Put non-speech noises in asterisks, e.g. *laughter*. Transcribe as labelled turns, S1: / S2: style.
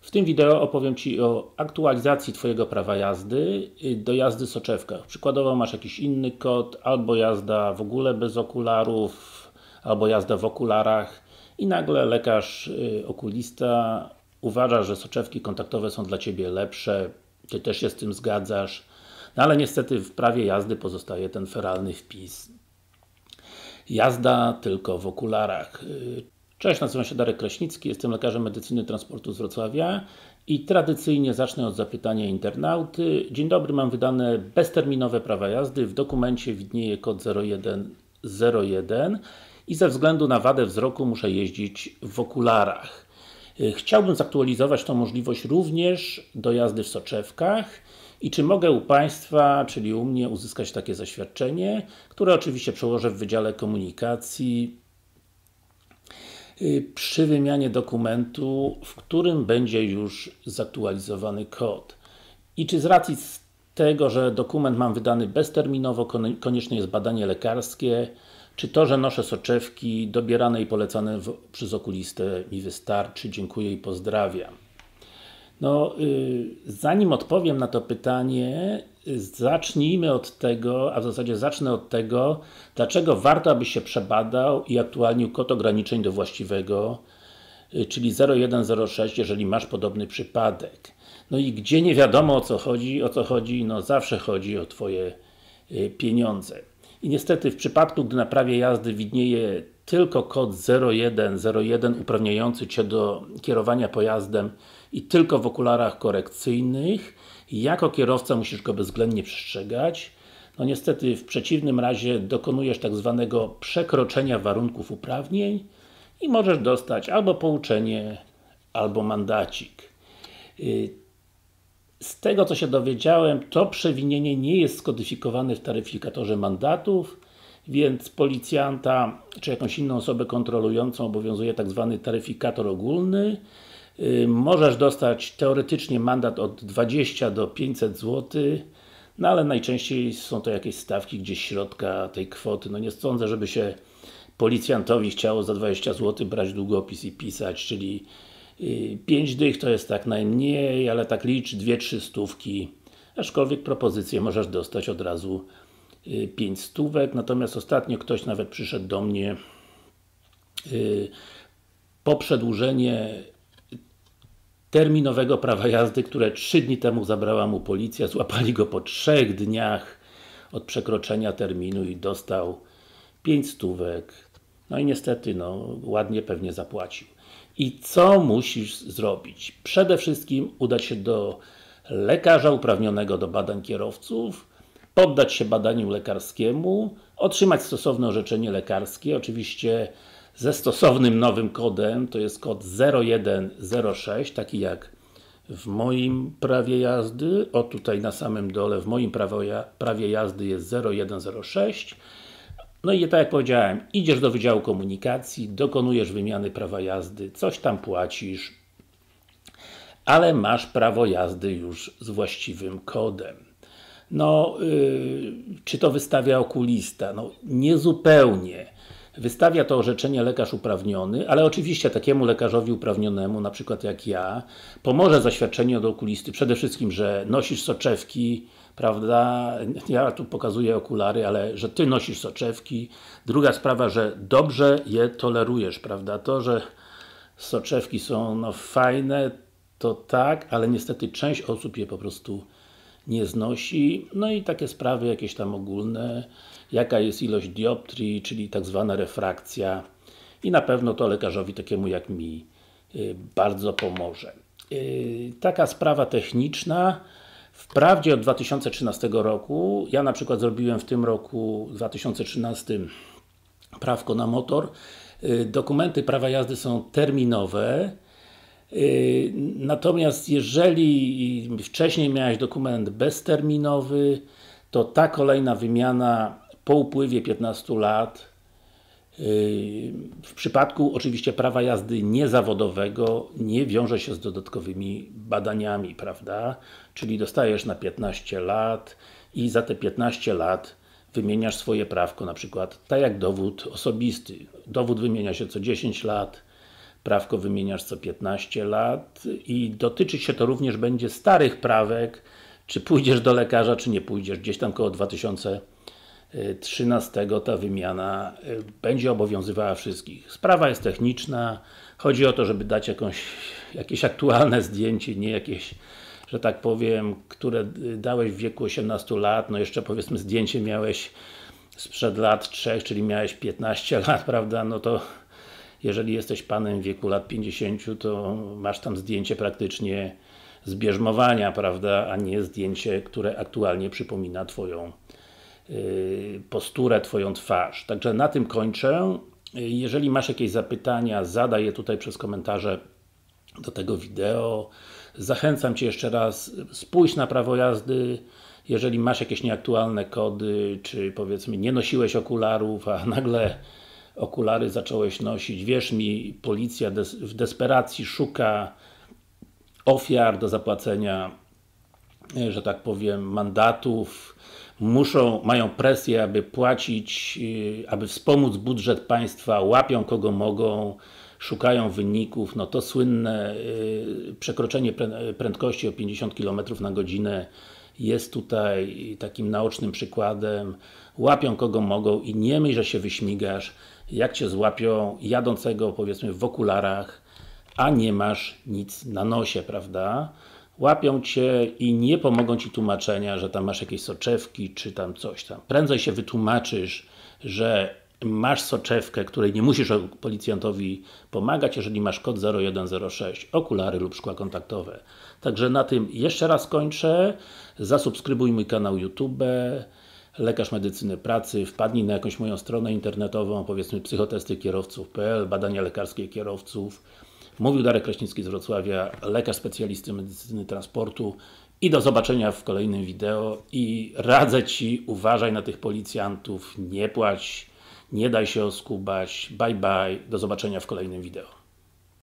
S1: W tym wideo opowiem Ci o aktualizacji Twojego prawa jazdy y, do jazdy w soczewkach. Przykładowo masz jakiś inny kod, albo jazda w ogóle bez okularów, albo jazda w okularach i nagle lekarz, y, okulista uważa, że soczewki kontaktowe są dla Ciebie lepsze, Ty też się z tym zgadzasz, no ale niestety w prawie jazdy pozostaje ten feralny wpis jazda tylko w okularach. Cześć, nazywam się Darek Kraśnicki, jestem lekarzem medycyny transportu z Wrocławia i tradycyjnie zacznę od zapytania internauty. Dzień dobry, mam wydane bezterminowe prawa jazdy, w dokumencie widnieje kod 0101 i ze względu na wadę wzroku muszę jeździć w okularach. Y, chciałbym zaktualizować tą możliwość również do jazdy w soczewkach i czy mogę u Państwa, czyli u mnie uzyskać takie zaświadczenie, które oczywiście przełożę w Wydziale Komunikacji przy wymianie dokumentu, w którym będzie już zaktualizowany kod. I czy z racji tego, że dokument mam wydany bezterminowo, konieczne jest badanie lekarskie, czy to, że noszę soczewki dobierane i polecane przez okulistę mi wystarczy? Dziękuję i pozdrawiam. No, y, zanim odpowiem na to pytanie, zacznijmy od tego, a w zasadzie zacznę od tego, dlaczego warto, abyś się przebadał i aktualnił kod ograniczeń do właściwego, y, czyli 0106, jeżeli masz podobny przypadek. No i gdzie nie wiadomo o co chodzi, o co chodzi, no zawsze chodzi o Twoje y, pieniądze. I niestety w przypadku, gdy na prawie jazdy widnieje tylko kod 0101 uprawniający Cię do kierowania pojazdem i tylko w okularach korekcyjnych, jako kierowca musisz go bezwzględnie przestrzegać. No niestety, w przeciwnym razie dokonujesz tak zwanego przekroczenia warunków uprawnień i możesz dostać albo pouczenie, albo mandacik. Y, z tego co się dowiedziałem, to przewinienie nie jest skodyfikowane w taryfikatorze mandatów, więc policjanta, czy jakąś inną osobę kontrolującą obowiązuje tak zwany taryfikator ogólny. Y, możesz dostać teoretycznie mandat od 20 do 500 zł, no ale najczęściej są to jakieś stawki gdzieś środka tej kwoty. No nie sądzę, żeby się policjantowi chciało za 20 zł brać długopis i pisać, czyli 5 y, dych to jest tak najmniej, ale tak licz 2-3 stówki, aczkolwiek propozycję możesz dostać od razu 5 y, stówek, natomiast ostatnio ktoś nawet przyszedł do mnie po przedłużenie terminowego prawa jazdy, które 3 dni temu zabrała mu policja, złapali go po 3 dniach od przekroczenia terminu i dostał 5 stówek. No i niestety, no, ładnie pewnie zapłacił. I co musisz zrobić? Przede wszystkim udać się do lekarza uprawnionego do badań kierowców, poddać się badaniu lekarskiemu, otrzymać stosowne orzeczenie lekarskie, oczywiście ze stosownym nowym kodem, to jest kod 0106, taki jak w moim prawie jazdy, o tutaj na samym dole, w moim prawie jazdy jest 0106 no i tak jak powiedziałem, idziesz do Wydziału Komunikacji, dokonujesz wymiany prawa jazdy, coś tam płacisz, ale masz prawo jazdy już z właściwym kodem. No, yy, czy to wystawia okulista? No, niezupełnie. Wystawia to orzeczenie lekarz uprawniony, ale oczywiście takiemu lekarzowi uprawnionemu, na przykład jak ja, pomoże zaświadczenie od okulisty, przede wszystkim, że nosisz soczewki, prawda, ja tu pokazuję okulary, ale że Ty nosisz soczewki. Druga sprawa, że dobrze je tolerujesz, prawda, to, że soczewki są no, fajne, to tak, ale niestety część osób je po prostu nie znosi. No i takie sprawy jakieś tam ogólne, jaka jest ilość dioptrii, czyli tak zwana refrakcja. I na pewno to lekarzowi takiemu jak mi y, bardzo pomoże. Y, taka sprawa techniczna, wprawdzie od 2013 roku, ja na przykład zrobiłem w tym roku, 2013 prawko na motor, y, dokumenty prawa jazdy są terminowe, natomiast jeżeli wcześniej miałeś dokument bezterminowy, to ta kolejna wymiana po upływie 15 lat yy, w przypadku oczywiście prawa jazdy niezawodowego nie wiąże się z dodatkowymi badaniami, prawda? Czyli dostajesz na 15 lat i za te 15 lat wymieniasz swoje prawko, na przykład tak jak dowód osobisty. Dowód wymienia się co 10 lat, prawko wymieniasz co 15 lat i dotyczy się to również będzie starych prawek, czy pójdziesz do lekarza, czy nie pójdziesz, gdzieś tam koło 2013 ta wymiana y, będzie obowiązywała wszystkich. Sprawa jest techniczna, chodzi o to, żeby dać jakąś, jakieś aktualne zdjęcie, nie jakieś że tak powiem, które dałeś w wieku 18 lat, no jeszcze powiedzmy zdjęcie miałeś sprzed lat 3, czyli miałeś 15 lat, *laughs* prawda, no to jeżeli jesteś Panem wieku lat 50, to masz tam zdjęcie praktycznie z prawda, a nie zdjęcie, które aktualnie przypomina Twoją yy, posturę, Twoją twarz. Także na tym kończę. Jeżeli masz jakieś zapytania, zadaj je tutaj przez komentarze do tego wideo. Zachęcam Cię jeszcze raz, spójrz na prawo jazdy, jeżeli masz jakieś nieaktualne kody, czy powiedzmy nie nosiłeś okularów, a nagle okulary zacząłeś nosić, wierz mi, policja des w desperacji szuka ofiar do zapłacenia, e, że tak powiem, mandatów, muszą, mają presję, aby płacić, e, aby wspomóc budżet państwa, łapią kogo mogą, szukają wyników, no to słynne y, przekroczenie prędkości o 50 km na godzinę jest tutaj takim naocznym przykładem. Łapią kogo mogą i nie myśl, że się wyśmigasz, jak Cię złapią jadącego powiedzmy w okularach, a nie masz nic na nosie, prawda? Łapią Cię i nie pomogą Ci tłumaczenia, że tam masz jakieś soczewki, czy tam coś tam. Prędzej się wytłumaczysz, że masz soczewkę, której nie musisz policjantowi pomagać, jeżeli masz kod 0106, okulary lub szkła kontaktowe. Także na tym jeszcze raz kończę. Zasubskrybuj mój kanał YouTube, Lekarz Medycyny Pracy, wpadnij na jakąś moją stronę internetową, powiedzmy psychotesty kierowców.pl, badania lekarskie kierowców. Mówił Darek Kraśnicki z Wrocławia, lekarz specjalisty medycyny transportu i do zobaczenia w kolejnym wideo i radzę Ci, uważaj na tych policjantów, nie płać nie daj się oskubać. Bye bye. Do zobaczenia w kolejnym wideo.